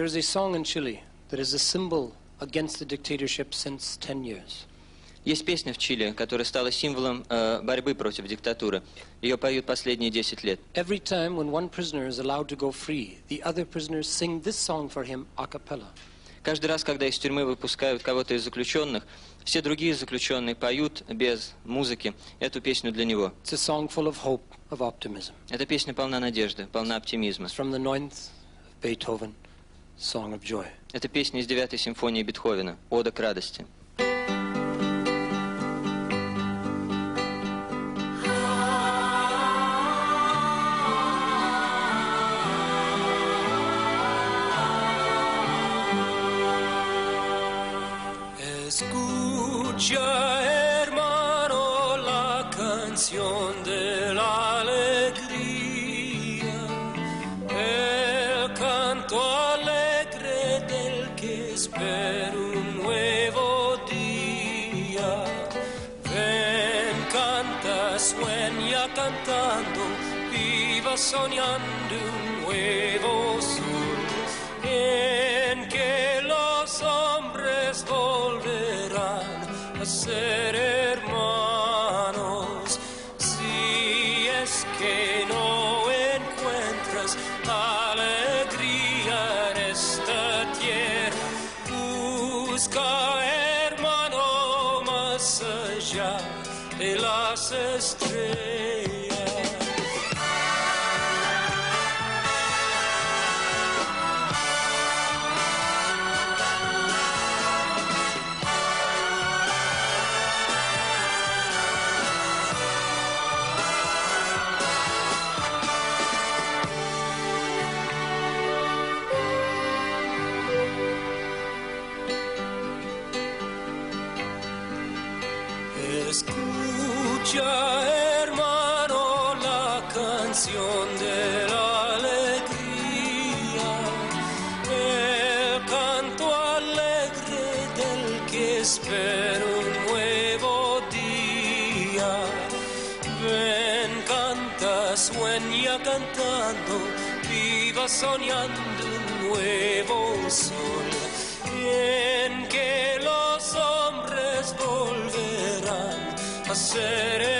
There is a song in Chile that is a symbol against the dictatorship since 10 years. Есть песня в Чили, которая стала символом э, борьбы против диктатуры. Ее поют последние 10 лет. Every time when one prisoner is allowed to go free, the other prisoners sing this song for him a cappella. Каждый раз, когда из тюрьмы выпускают кого-то из заключенных, все другие заключенные поют без музыки эту песню для него. It's a song full of hope, of optimism. Эта песня полна надежды, полна оптимизма. It's from the ninth of Beethoven, Song of Joy. Это песня из девятой симфонии Бетховена «Ода к радости». Escucha, hermano, la canción de la alegría, el canto alegre del que espera un nuevo día. Ven, canta, sueña cantando, viva soñando un nuevo sol en que los hombres volverán a ser hermanos. Si es que no encuentras alegría busca hermano más allá de las estrellas. Escucha, hermano, la canción de la alegría, el canto alegre del que espera un nuevo día. Ven, canta, sueña cantando, viva soñando un nuevo sol, hacer